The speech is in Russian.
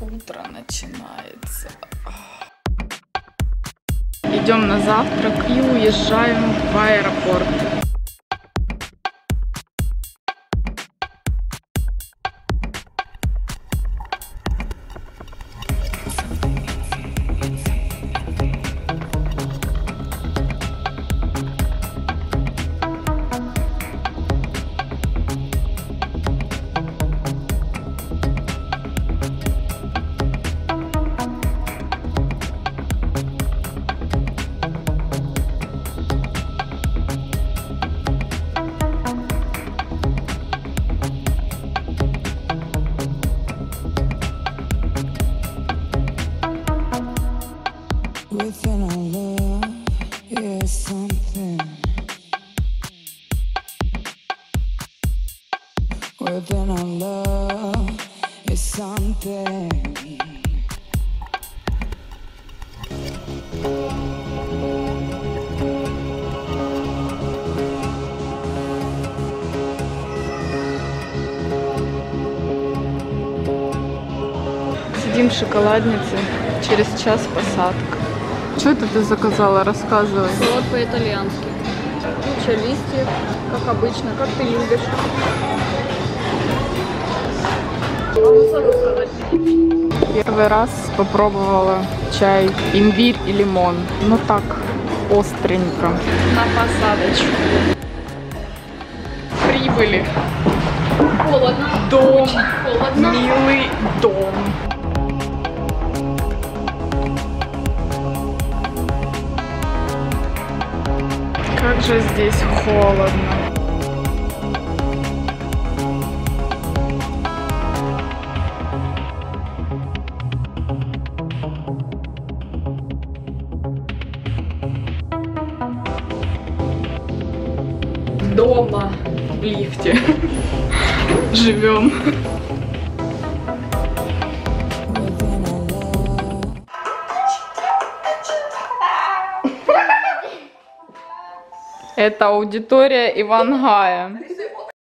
Утро начинается. Идем на завтрак и уезжаем в аэропорт. Сидим в шоколаднице. Через час посадка. Что это ты заказала? Рассказывай. Салат по-итальянски. Куча листьев, как обычно, как ты любишь. Первый раз попробовала чай имбирь и лимон. Ну так, остренько. На посадочку. Прибыли. Холодно. Дом. Холодно. Милый дом. Как же здесь холодно. Дома в лифте живем. Это аудитория Ивангая.